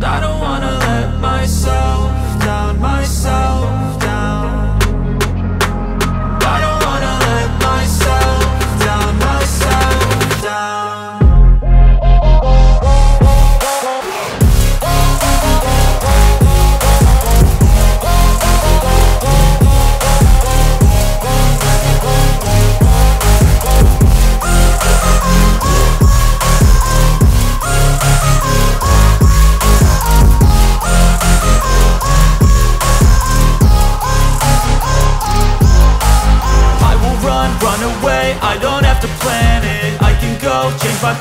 I don't wanna let myself down, myself down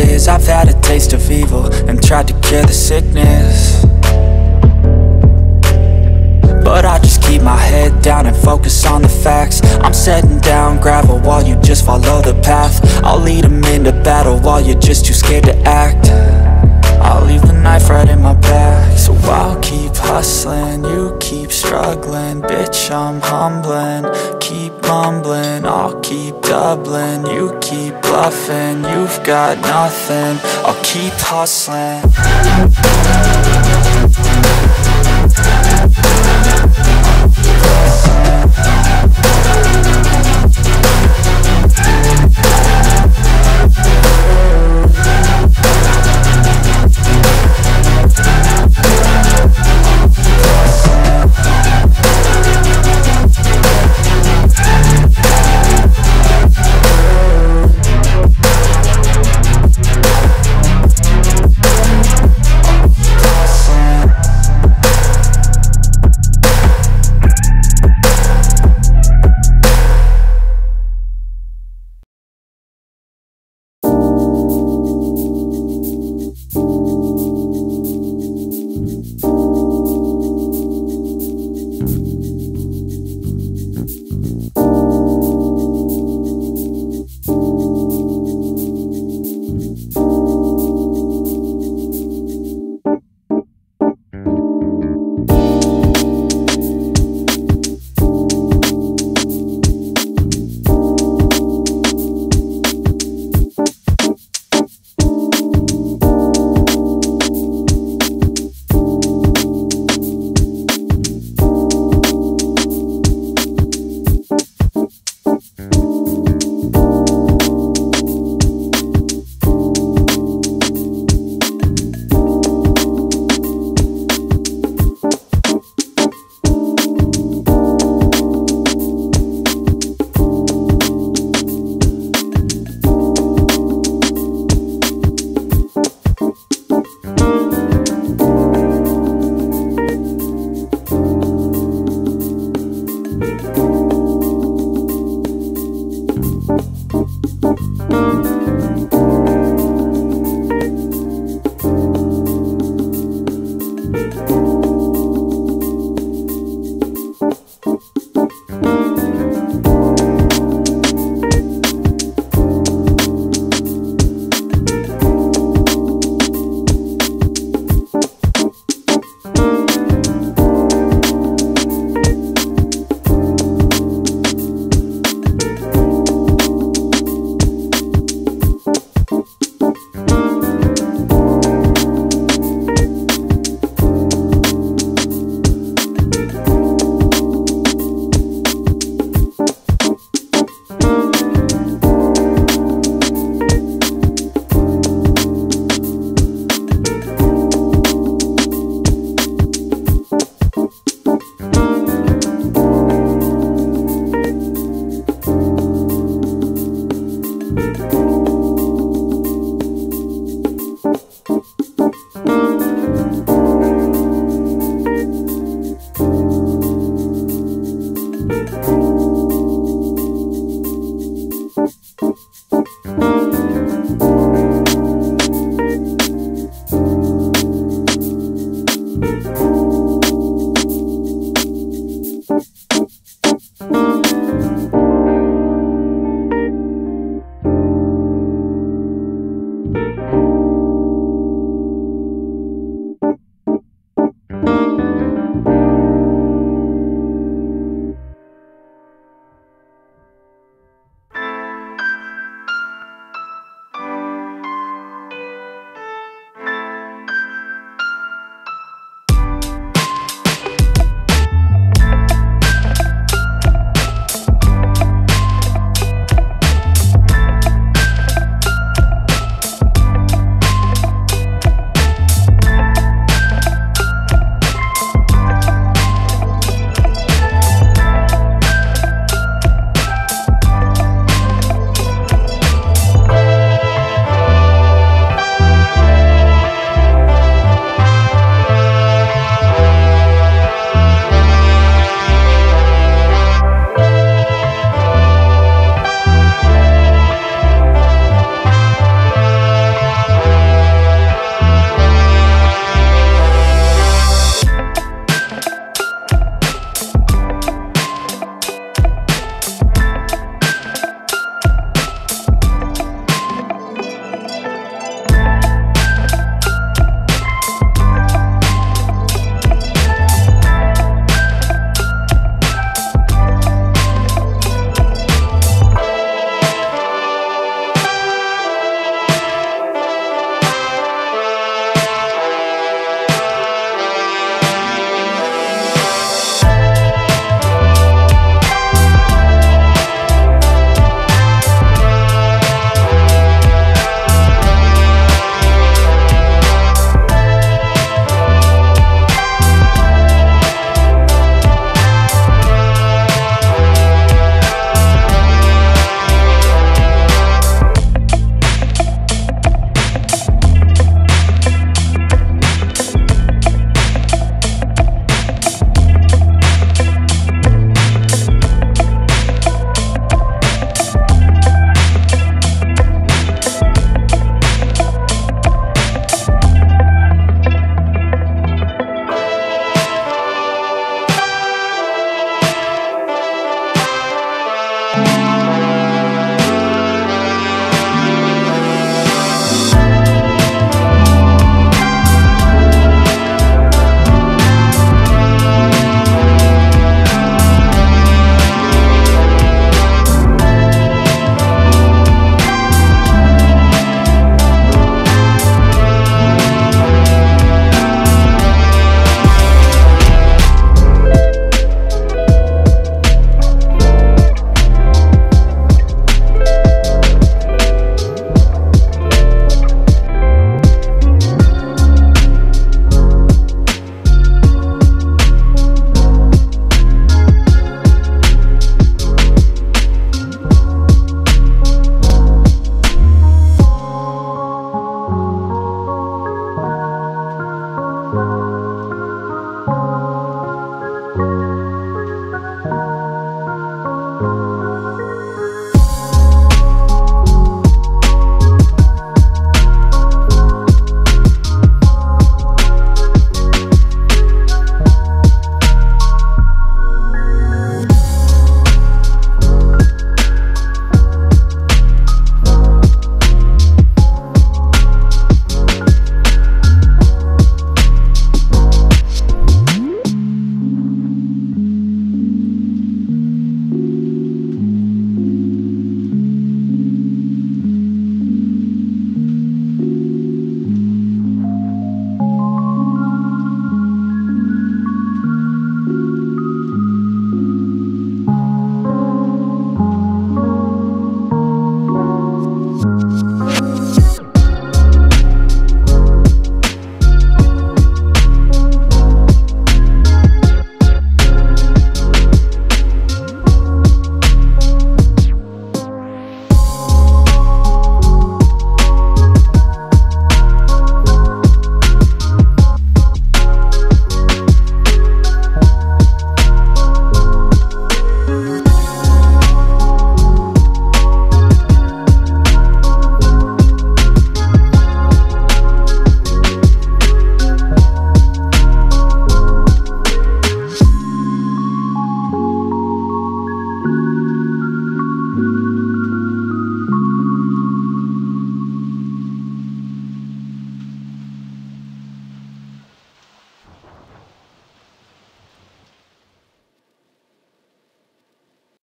I've had a taste of evil and tried to cure the sickness. But I just keep my head down and focus on the facts. I'm setting down gravel while you just follow the path. I'll lead them into battle while you're just too scared to act I'll leave the knife right in my back. So I'll keep hustling, you keep struggling. Bitch, I'm humbling, keep mumbling I'll keep doubling, you keep bluffing You've got nothing, I'll keep hustling